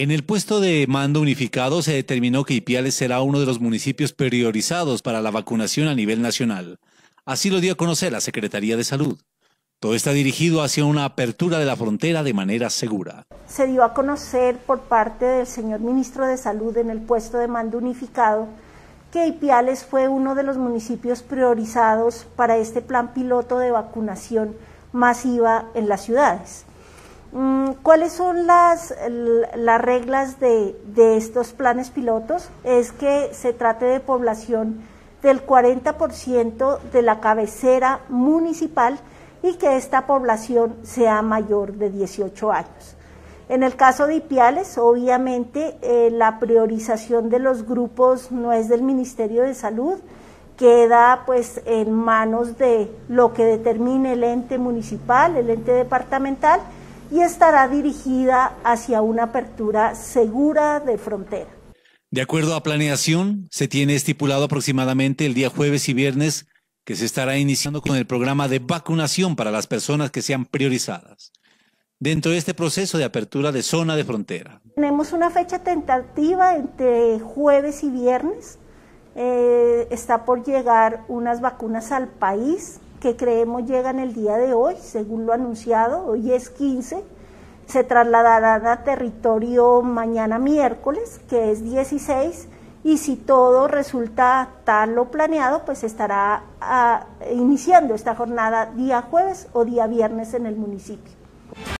En el puesto de mando unificado se determinó que Ipiales será uno de los municipios priorizados para la vacunación a nivel nacional. Así lo dio a conocer la Secretaría de Salud. Todo está dirigido hacia una apertura de la frontera de manera segura. Se dio a conocer por parte del señor ministro de Salud en el puesto de mando unificado que Ipiales fue uno de los municipios priorizados para este plan piloto de vacunación masiva en las ciudades. Mm, ¿Cuáles son las, las reglas de, de, estos planes pilotos? Es que se trate de población del 40% de la cabecera municipal y que esta población sea mayor de 18 años. En el caso de Ipiales, obviamente eh, la priorización de los grupos no es del Ministerio de Salud, queda pues en manos de lo que determine el ente municipal, el ente departamental, y estará dirigida hacia una apertura segura de frontera. De acuerdo a planeación, se tiene estipulado aproximadamente el día jueves y viernes que se estará iniciando con el programa de vacunación para las personas que sean priorizadas dentro de este proceso de apertura de zona de frontera. Tenemos una fecha tentativa entre jueves y viernes. Eh, está por llegar unas vacunas al país que creemos llegan el día de hoy, según lo anunciado, hoy es 15, se trasladarán a territorio mañana miércoles, que es 16, y si todo resulta tal lo planeado, pues estará ah, iniciando esta jornada día jueves o día viernes en el municipio.